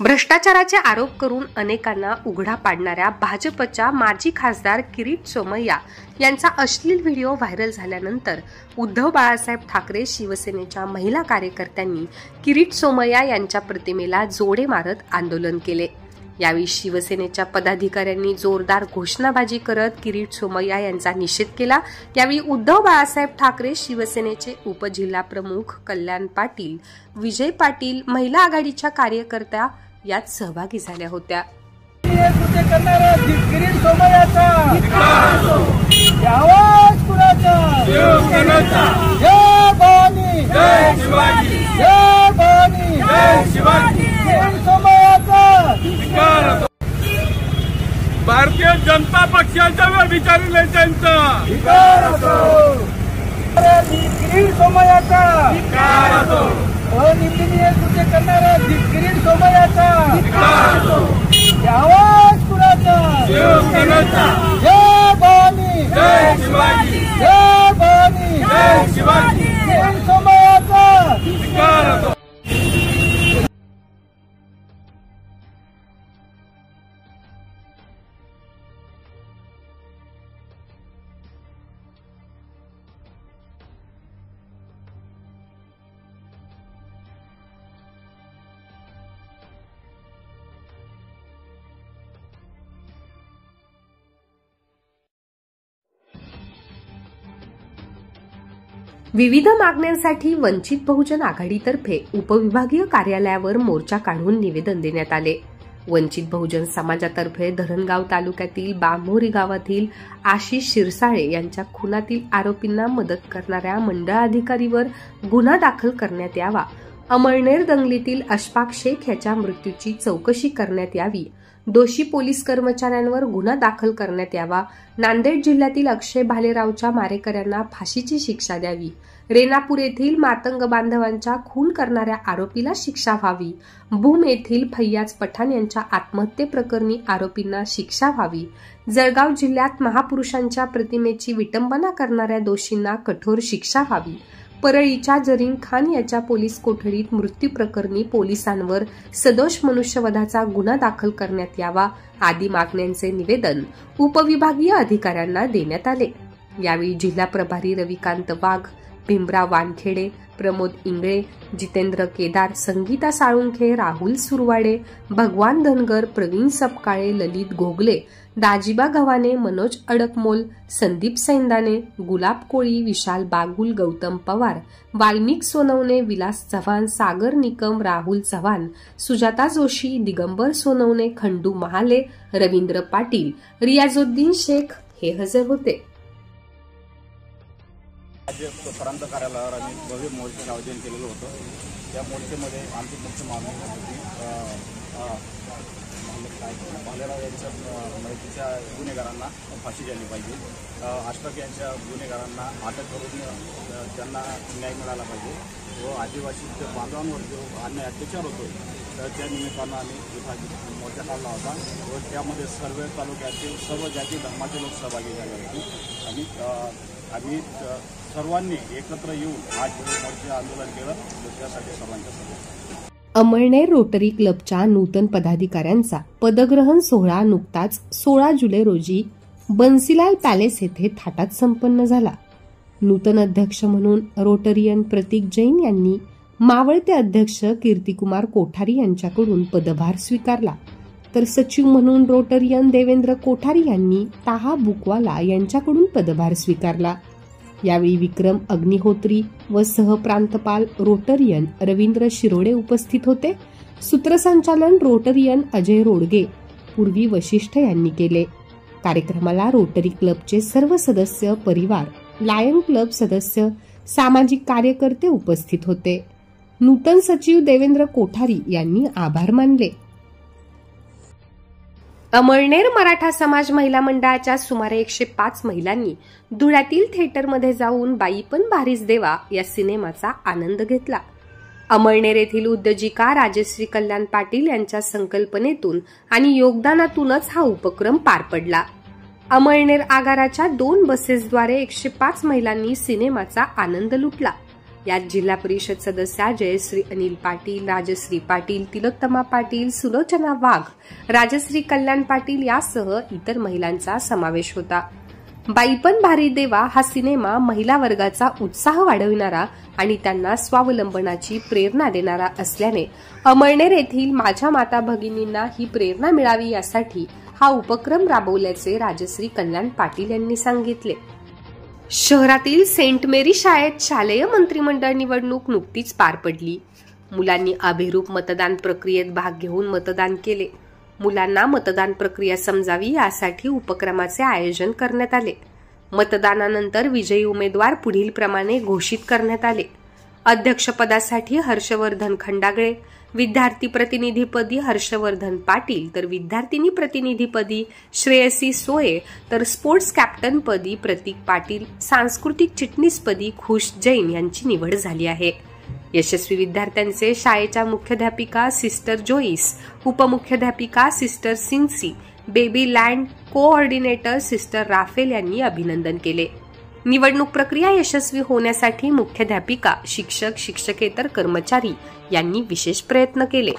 भ्रष्टाचाराचे आरोप करून अनेकांना उघडा पाडणाऱ्या भाजपच्या माजी खासदार किरीट सोमय्या यांचा अश्लील व्हिडिओ व्हायरल झाल्यानंतर उद्धव बाळासाहेब ठाकरे शिवसेनेच्या महिला कार्यकर्त्यांनी किरीट सोमय्या यांच्या प्रतिमेला जोडे मारत आंदोलन केले. यावेळी शिवसेनेच्या पदाधिकाऱ्यांनी जोरदार घोषणाबाजी करत किरीट सोमय्या यांचा निषेध केला. यावेळी उद्धव बाळासाहेब ठाकरे शिवसेनेचे उपजिल्हा प्रमुख कल्याण पाटील विजय पाटील महिला आघाडीच्या कार्यकर्त्या यात सहभागी झाल्या होत्या भारतीय जनता पक्षाच्या असो. अरे, किरीट सोमय्याचा अनिंदनीय कृत्य करणारा किरीट सोमय्याचा आवाज कुणाचा विविध मागण्यांसाठी वंचित बहुजन आघाडीतर्फे उपविभागीय कार्यालयावर मोर्चा काढून निवेदन देण्यात आले. वंचित बहुजन समाजातर्फे धरणगाव तालुक्यातील बांभोरी गावातील आशिष शिरसाळे यांच्या खुनातील आरोपींना मदत करणाऱ्या मंडळ अधिकारीवर गुन्हा दाखल करण्यात यावा. अमळनेर दंगलीतील अशफाक शेख याच्या मृत्यूची चौकशी करण्यात यावी. दोषी पोलीस कर्मचाऱ्यांवर गुन्हा दाखल करण्यात यावा. नांदेड जिल्ह्यातील अक्षय भालेरावच्या मारेकऱ्यांना फाशीची शिक्षा द्यावी. रेनापूर येथील मातंग बांधवांच्या खून करणाऱ्या आरोपीला शिक्षा व्हावी. भूम येथील फैयाज पठाण यांच्या आत्महत्येप्रकरणी आरोपींना शिक्षा व्हावी. जळगाव जिल्ह्यात महापुरुषांच्या प्रतिमेची विटंबना करणाऱ्या दोषींना कठोर शिक्षा व्हावी. परळीच्या जरीन खान याच्या पोलीस कोठडीत मृत्यू प्रकरणी पोलिसांवर सदोष मनुष्यवधाचा गुन्हा दाखल करण्यात यावा आदी मागण्यांचे निवेदन उपविभागीय अधिकाऱ्यांना देण्यात आले. यावेळी जिल्हा प्रभारी रविकांत वाघ भीमराव वानखेडे प्रमोद इंगळे जितेंद्र केदार संगीता साळुंखे राहुल सुरवाडे भगवान धनगर प्रवीण सपकाळे ललित घोगले दाजिबा गव्हाणे मनोज अडकमोल संदीप सैंदाने गुलाब कोळी विशाल बागुल गौतम पवार वाल्मिक सोनवणे विलास चव्हाण सागर निकम राहुल चव्हाण सुजाता जोशी दिगंबर सोनवणे खंडू महाले रवींद्र पाटील रियाजुद्दीन शेख हे हजर होते. राज्य प्रांत कार्यालयावर आम्ही भव्य मोर्चाचं आयोजन केलेलं होतं. त्या मोर्चेमध्ये आमची मुख्य मागणी होती भालेराव यांच्या माहितीच्या गुन्हेगारांना फाशी द्यायला पाहिजे. अष्टक यांच्या गुन्हेगारांना अटक करून त्यांना न्याय मिळाला पाहिजे. व आदिवासी बांधवांवर जो अन्याय अत्याचार होतो तर त्या निमित्तानं आम्ही विभाग मोर्चा काढला होता. व त्यामध्ये सर्व तालुक्यातील सर्व जाती धर्माचे लोक सहभागी झाले होते. आणि आम्ही सर्वांनी एकत्र येऊन आज मोर्चे आंदोलन केलं. त्यासाठी सर्वांच्या अमळनेर रोटरी क्लबच्या नूतन पदाधिकाऱ्यांचा पदग्रहण सोहळा नुकताच सोळा जुलै रोजी बन्सीलाल पॅलेस येथे थाटात संपन्न झाला. नूतन अध्यक्ष म्हणून रोटरियन प्रतीक जैन यांनी मावळते अध्यक्ष कीर्तिकुमार कोठारी यांच्याकडून पदभार स्वीकारला. तर सचिव म्हणून रोटरियन देवेंद्र कोठारी यांनी ताहा बुकवाला यांच्याकडून पदभार स्वीकारला. यावेळी विक्रम अग्निहोत्री व सहप्रांतपाल रोटरियन रवींद्र शिरोडे उपस्थित होते. सूत्रसंचालन रोटरियन अजय रोडगे पूर्वी वशिष्ठ यांनी केले. कार्यक्रमाला रोटरी क्लबचे सर्व सदस्य परिवार लायन क्लब सदस्य सामाजिक कार्यकर्ते उपस्थित होते. नूतन सचिव देवेंद्र कोठारी यांनी आभार मानले. अमळनेर मराठा समाज महिला मंडळाच्या सुमारे एकशे पाच महिलांनी धुळ्यातील थिएटरमध्ये जाऊन बाई पण भारीच देवा या सिनेमाचा आनंद घेतला. अमळनेर येथील उद्योजिका राजश्री कल्याण पाटील यांच्या संकल्पनेतून आणि योगदानातूनच हा उपक्रम पार पडला. अमळनेर आगाराच्या दोन बसेसद्वारे एकशे पाच महिलांनी सिनेमाचा आनंद लुटला. यात जिल्हा परिषद सदस्या जयश्री अनिल पाटील राजश्री पाटील तिलोत्तमा पाटील सुलोचना वाघ राजश्री कल्याण पाटील यासह इतर महिलांचा समावेश होता. बाईपण भारी देवा हा सिनेमा महिला वर्गाचा उत्साह वाढविणारा आणि त्यांना स्वावलंबनाची प्रेरणा देणारा असल्याने अमळनेर येथील माझ्या माता भगिनींना ही प्रेरणा मिळावी यासाठी हा उपक्रम राबवल्याचे राजश्री कल्याण पाटील यांनी सांगितले. शहरातील सेंट मेरी शाळेत शालेय मंत्रिमंडळ निवडणूक नुकतीच पार पडली. मुलांनी अभिरूप मतदान प्रक्रियेत भाग घेऊन मतदान केले. मुलांना मतदान प्रक्रिया समजावी यासाठी उपक्रमाचे आयोजन करण्यात आले. मतदानानंतर विजयी उमेदवार पुढील प्रमाणे घोषित करण्यात आले. अध्यक्षपदासाठी हर्षवर्धन खंडागळे विद्यार्थी प्रतिनिधीपदी हर्षवर्धन पाटील. तर विद्यार्थिनी प्रतिनिधीपदी श्रेयसी सोये. तर स्पोर्ट्स कॅप्टनपदी प्रतीक पाटील. सांस्कृतिक चिटणीसपदी खुश जैन यांची निवड झाली आहे. यशस्वी विद्यार्थ्यांचे शाळेच्या मुख्याध्यापिका sister Joyce उपमुख्याध्यापिका sister Sincy Baby land coordinator sister Raphael यांनी अभिनंदन केले. निवडणूक प्रक्रिया यशस्वी होण्यासाठी मुख्याध्यापिका शिक्षक शिक्षकेतर कर्मचारी यांनी विशेष प्रयत्न केले.